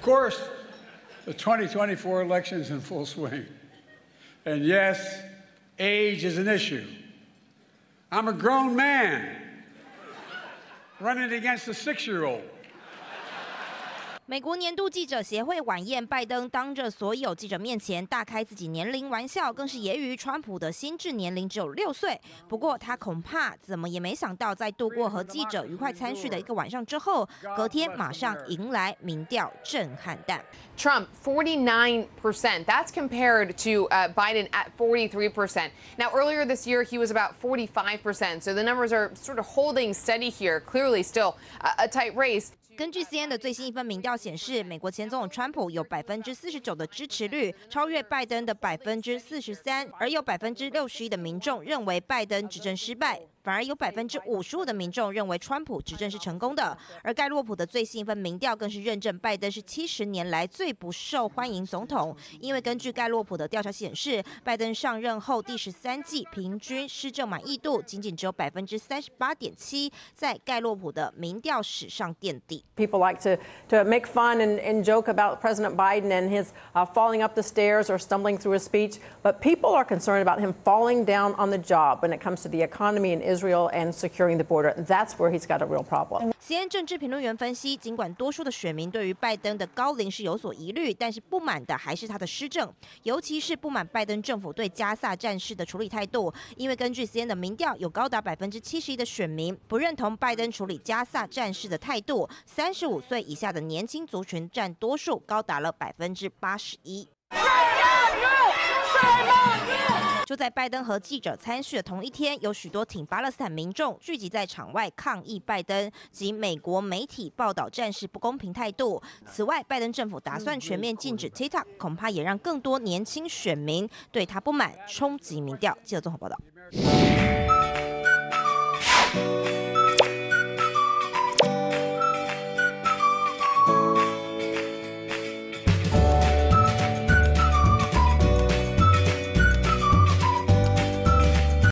Of course, the 2024 election is in full swing. And yes, age is an issue. I'm a grown man running against a six year old. 美国年度记者协会晚宴，拜登当着所有记者面前大开自己年龄玩笑，更是揶揄川普的心智年龄只有六岁。不过他恐怕怎么也没想到，在度过和记者愉快餐叙的一个晚上之后，隔天马上迎来民调震撼弹。Trump forty nine percent, that's compared to uh, Biden at forty three percent. Now earlier this year, he was about forty five percent, So the numbers are sort of holding steady here. Clearly, still a tight race. 根据 CN 的最新一份民调显示，美国前总统川普有百分之四十九的支持率，超越拜登的百分之四十三，而有百分之六十一的民众认为拜登执政失败。反而有百分之五十五的民众认为川普执政是成功的，而盖洛普的最新一份民调更是认证拜登是七十年来最不受欢迎总统。因为根据盖洛普的调查显示，拜登上任后第十三季平均施政满意度仅仅只有百分之三十八点七，在盖洛普的民调史上垫底。People like to to make fun and and joke about President Biden and his falling up the stairs or stumbling through a speech, but people are concerned about him falling down on the job when it comes to the economy and Israel and securing the border. That's where he's got a real problem. CNN 政治评论员分析，尽管多数的选民对于拜登的高龄是有所疑虑，但是不满的还是他的施政，尤其是不满拜登政府对加萨战事的处理态度。因为根据 CNN 的民调，有高达百分之七十一的选民不认同拜登处理加萨战事的态度，三十五岁以下的年轻族群占多数，高达了百分之八十一。就在拜登和记者参叙的同一天，有许多挺巴勒斯坦民众聚集在场外抗议拜登及美国媒体报道战事不公平态度。此外，拜登政府打算全面禁止 TikTok，恐怕也让更多年轻选民对他不满，冲击民调。记者综合报道。